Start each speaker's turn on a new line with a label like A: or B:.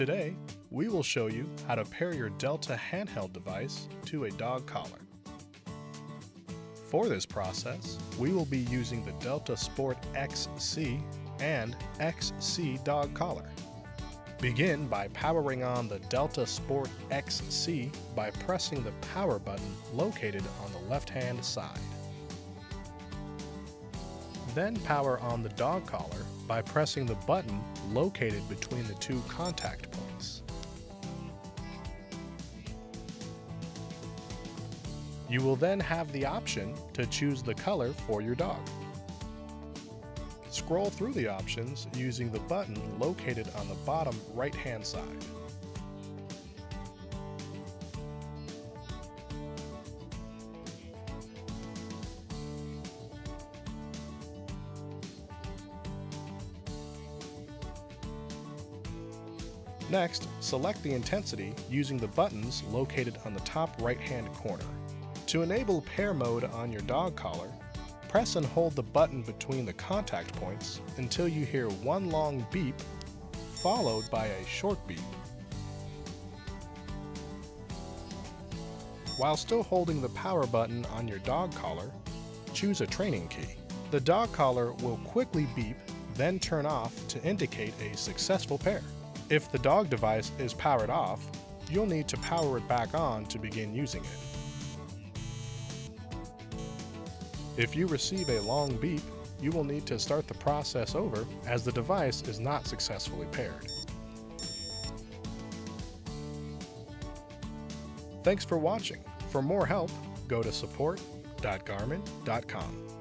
A: Today, we will show you how to pair your Delta handheld device to a dog collar. For this process, we will be using the Delta Sport XC and XC dog collar. Begin by powering on the Delta Sport XC by pressing the power button located on the left-hand side. Then power on the dog collar by pressing the button located between the two contact points. You will then have the option to choose the color for your dog. Scroll through the options using the button located on the bottom right hand side. Next, select the intensity using the buttons located on the top right hand corner. To enable pair mode on your dog collar, press and hold the button between the contact points until you hear one long beep followed by a short beep. While still holding the power button on your dog collar, choose a training key. The dog collar will quickly beep, then turn off to indicate a successful pair. If the dog device is powered off, you'll need to power it back on to begin using it. If you receive a long beep, you will need to start the process over as the device is not successfully paired. Thanks for watching. For more help, go to support.garmin.com.